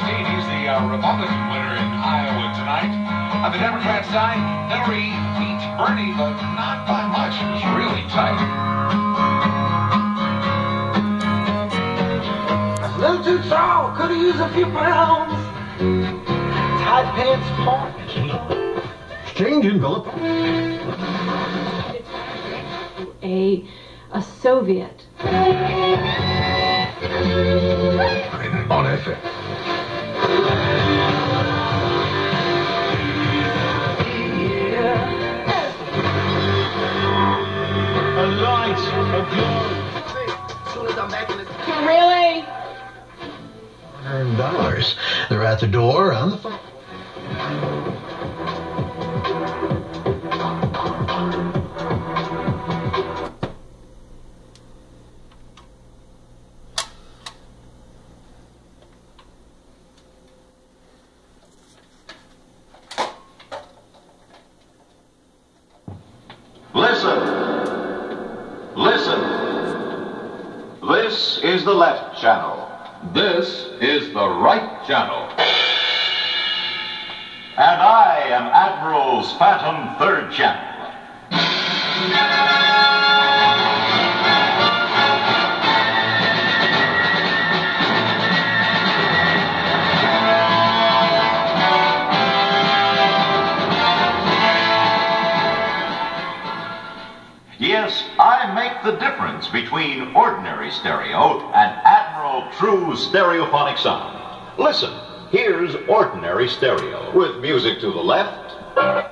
He's the uh, Republican winner in Iowa tonight. On the Democrat side, Hillary beats Bernie, but not by much. It was really tight. A little too tall, could have used a few pounds. Tight pants, part. Changing, Philip. a a Soviet. On FM. Light, a glow. Soon as I'm back in the Really? Earned dollars. They're at the door on the phone. This is the left channel. This is the right channel. And I am Admiral's Phantom Third Channel. The difference between ordinary stereo and Admiral True stereophonic sound. Listen, here's ordinary stereo with music to the left.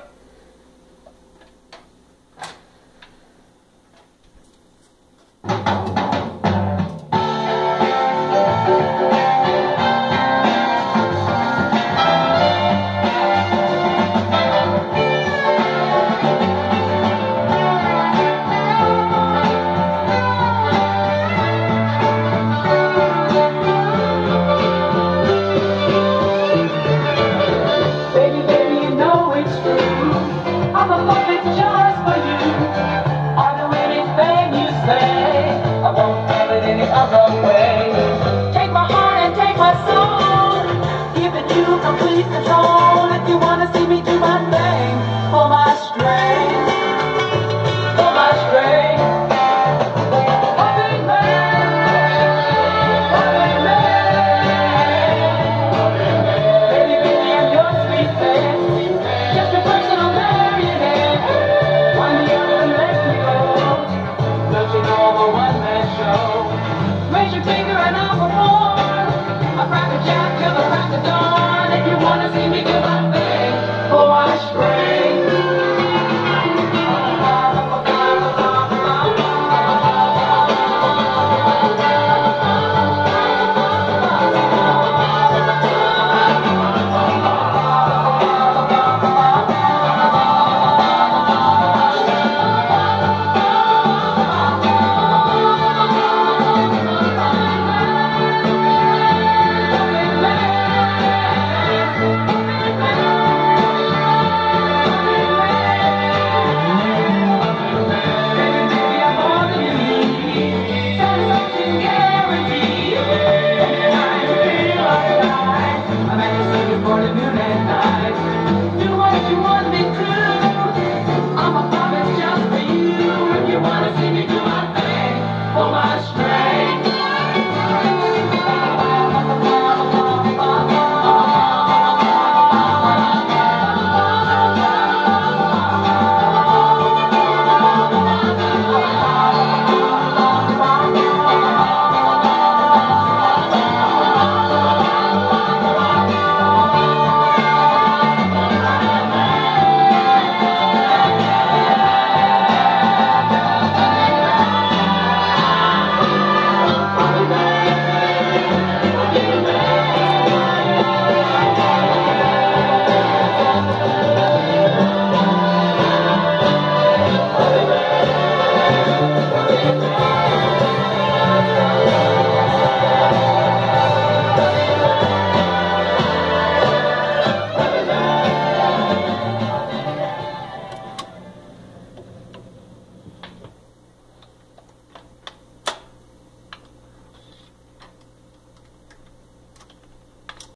Complete control. If you wanna see me do my thing, much